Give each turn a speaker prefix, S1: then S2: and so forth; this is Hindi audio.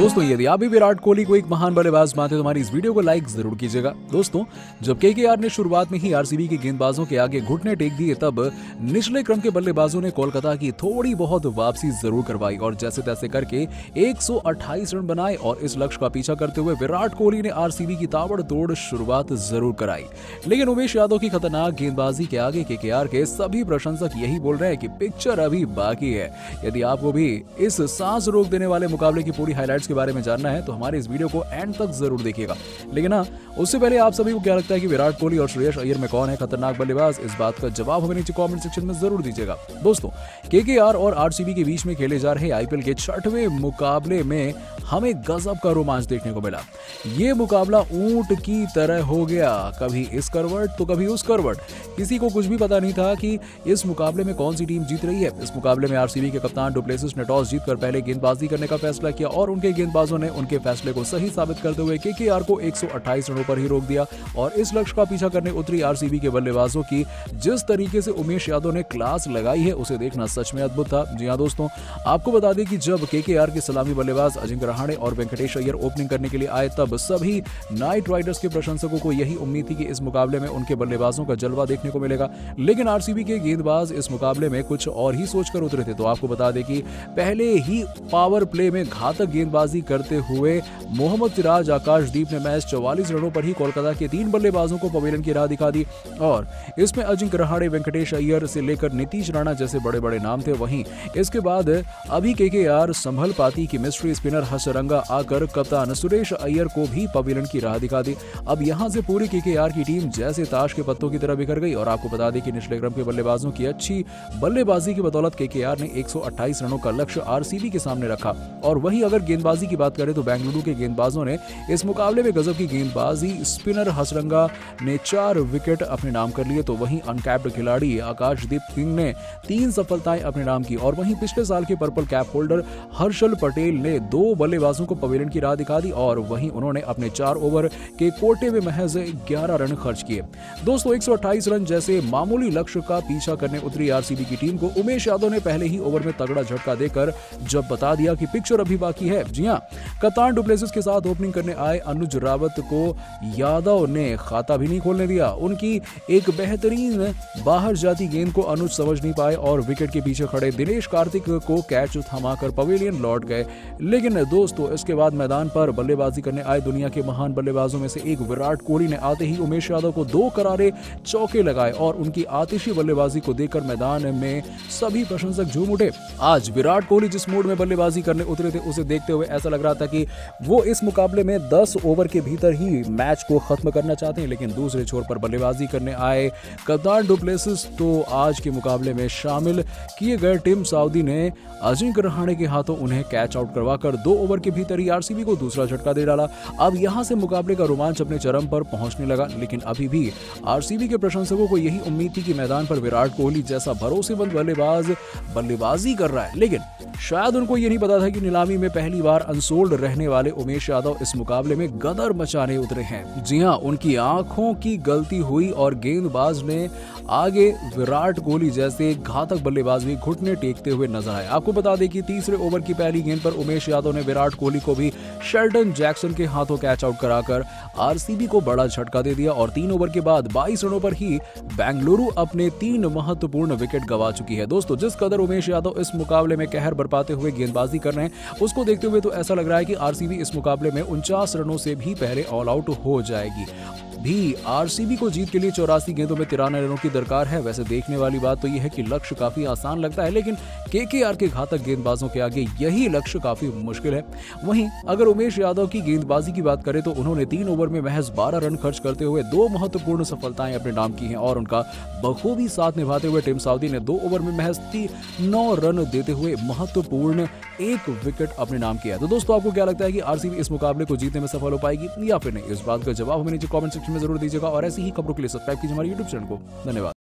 S1: दोस्तों, यदि आप भी विराट कोहली को एक महान बल्लेबाज मानते तो हमारी इस वीडियो को लाइक ज़रूर कीजिएगा। दोस्तों, जब के ने शुरुआत में ही आरसीबी के गेंदबाजों के आगे घुटने टेक दिए, तब निचले क्रम के बल्लेबाजों ने कोलकाता की थोड़ी बहुत वापसी ज़रूर करवाई और जैसे तैसे करके 128 रन बनाए और इस लक्ष्य का पीछा करते हुए विराट कोहली ने आरसीबी की ताबड़तोड़ शुरुआत ज़रूर कराई। लेकिन उमेश यादव की खतरनाक गेंदबाजी के आगे के के सभी प्रशंसक यही बोल रहे हैं कि पिक्चर अभी बाकी है। यदि आपको भी इस सांस रोक देने वाले मुकाबले की पूरी हाईलाइट्स के बारे में जानना है तो हमारे इस वीडियो को एंड तक ज़रूर देखिएगा। लेकिन हाँ उससे पहले आप सभी को क्या लगता है कि विराट कोहली और श्रेयस अय्यर में कौन है खतरनाक बल्लेबाज? इस बात का जवाब हमें नीचे कॉमेंट सेक्शन में ज़रूर दीजिएगा। दोस्तों के और आरसीबी के बीच में खेले जा रहे आईपीएल के छठवें मुकाबले में हमें गजब का रोमांच देखने को मिला। ये मुकाबला ऊँट की तरह हो गया। कभी इस करवट तो कभी उस करवट। किसी को कुछ भी पता नहीं था कि इस मुकाबले में कौन सी टीम जीत रही है। इस मुकाबले में आरसीबी के कप्तान डुप्लेसिस ने टॉस जीतकर पहले गेंदबाजी करने का फैसला किया और उनके गेंदबाजों ने उनके फैसले को सही साबित करते हुए के को 128 रनों पर ही रोक दिया और इस लक्ष्य का पीछा करने उतरी आरसीबी के बल्लेबाजों की। जिस तरीके से उमेश यादव ने क्लास लगाई है, उसे देखना सच में अद्भुत था। जी हाँ दोस्तों, आपको बता दें कि जब के के सलामी बल्लेबाज अजिंक्य रहाणे और वेंकटेश अय्यर ओपनिंग करने के लिए आए, तब सभी नाइट राइडर्स के प्रशंसकों को यही उम्मीद थी कि इस मुकाबले में उनके बल्लेबाजों का जलवा देखने को मिलेगा। लेकिन आरसीबी के गेंदबाज इस मुकाबले में कुछ और ही सोचकर उतरे थे। तो आपको बता दें कि पहले ही पावर प्ले में घातक गेंदबाजी करते हुए मोहम्मद सिराज, आकाशदीप ने मैच चौवालीस रनों पर ही कोलकाता के तीन बल्लेबाजों को पवेलियन की राह दिखा दी। और इसमें अजिंक्य रहाड़े वेंकटेश अय्यर से लेकर नीतीश राणा जैसे बड़े बड़े नाम थे। वहीं इसके बाद अभी के संभल पाती की मिस्ट्री स्पिनर हसरंगा आकर कप्तान सुरेश अय्यर को भी पवेलियन की राह दिखा दी। अब यहाँ से पूरी के की टीम जैसे ताश के पत्तों की तरह बिखर गई और आपको बता दें कि निचले क्रम के बल्लेबाजों की अच्छी बल्लेबाजी की बदौलत के ने 128 रनों का लक्ष्य आरसीबी के सामने रखा। और वहीं अगर गेंदबाजी की बात करें तो बेंगलुरु के गेंदबाजों ने इस मुकाबले में गजब की गेंदबाजी, स्पिनर हसरंगा ने चार विकेट अपने नाम कर लिए तो वहीं अनकैप्ड खिलाड़ी आकाशदीप सिंह ने तीन सफलताएँ अपने नाम की। और वहीं पिछले साल के purple cap holder Harshal Patel ने दो बल्लेबाजों को पवेलियन की राह दिखा दी और वहीं उन्होंने अपने चार ओवर के कोटे में महज ग्यारह रन खर्च किए। दोस्तों एक रन जैसे मामूली लक्ष्य का पीछा करने उतरी आरसीबी की टीम को, उमेश यादव ने पहले ही ओवर में तगड़ा झटका देकर जब बता दिया कि पिक्चर अभी बाकी है। जी हाँ कप्तान डुप्लेसिस के साथ ओपनिंग करने आए अनुज रावत को यादव ने खाता भी नहीं खोलने दिया। उनकी एक बेहतरीन बाहर जाती गेंद को अनुज समझ नहीं पाए और विकेट के पीछे खड़े दिनेश कार्तिक को कैच थमाकर पवेलियन लौट गए। लेकिन दोस्तों इसके बाद मैदान पर बल्लेबाजी करने आए दुनिया के महान बल्लेबाजों में से एक विराट कोहली ने आते ही उमेश यादव को दो करारे चौके लगाए और उनकी आतिशी बल्लेबाजी को देखकर मैदान में सभी प्रशंसक झूम उठे। आज विराट कोहली जिस मूड में बल्लेबाजी करने उतरे थे, उसे देखते हुए ऐसा लग रहा था कि वो इस मुकाबले में 10 ओवर के भीतर ही मैच को खत्म करना चाहते हैं, लेकिन दूसरे छोर पर बल्लेबाजी करने आए कप्तान डुप्लेसिस तो आज के मुकाबले में शामिल किए गए टिम साउदी ने अजिंक्य रहाणे के हाथों उन्हें कैच आउट करवाकर दो ओवर के भीतर ही आरसीबी को दूसरा झटका दे डाला। अब यहाँ से मुकाबले का रोमांच अपने चरम पर पहुँचने लगा, लेकिन अभी भी आरसीबी के प्रशंसकों को यही उम्मीद थी कि मैदान पर विराट कोहली जैसा भरोसेमंद बल्लेबाज बल्लेबाजी कर रहा है। लेकिन शायद उनको ये नहीं पता था कि नीलामी में पहली बार अनसोल्ड रहने वाले उमेश यादव इस मुकाबले में गदर मचाने उतरे हैं। जी हाँ उनकी आँखों की गलती हुई और गेंदबाज ने आगे विराट कोहली जैसे घातक बल्लेबाज भी घुटने टेकते हुए नज़र आए। आपको बता दें कि तीसरे ओवर की पहली गेंद पर उमेश यादव ने विराट कोहली को भी शेल्टन जैक्सन के हाथों कैच आउट कराकर आरसीबी को बड़ा झटका दे दिया और तीन ओवर के बाद 22 रनों पर ही बेंगलुरु अपने तीन महत्वपूर्ण विकेट गवा चुकी है। दोस्तों, जिस कदर उमेश यादव इस मुकाबले में कहर बरपाते हुए गेंदबाजी कर रहे हैं, उसको देखते हुए तो ऐसा लग रहा है कि आरसीबी इस मुकाबले में उनचास रनों से भी पहले ऑल आउट हो जाएगी। भी आरसीबी को जीत के लिए चौरासी गेंदों में तिरानवे रनों की दरकार है। वैसे देखने वाली बात तो यह है कि लक्ष्य काफ़ी आसान लगता है, लेकिन के के घातक गेंदबाजों के आगे यही लक्ष्य काफ़ी मुश्किल है। वहीं अगर उमेश यादव की गेंदबाजी की बात करें तो उन्होंने तीन ओवर में महज बारह रन खर्च करते हुए दो महत्वपूर्ण सफलताएँ अपने नाम की हैं और उनका बखूबी साथ निभाते हुए टीम साउदी ने दो ओवर में महज नौ रन देते हुए महत्वपूर्ण एक विकेट अपने नाम किया तो दोस्तों, आपको क्या लगता है कि आरसीबी इस मुकाबले को जीतने में सफल हो पाएगी या फिर नहीं? इस बात का जवाब हमें नीचे कॉमेंट सेक्शन में ज़रूर दीजिएगा और ऐसी ही खबरों के लिए सब्सक्राइब कीजिए हमारे यूट्यूब चैनल को। धन्यवाद।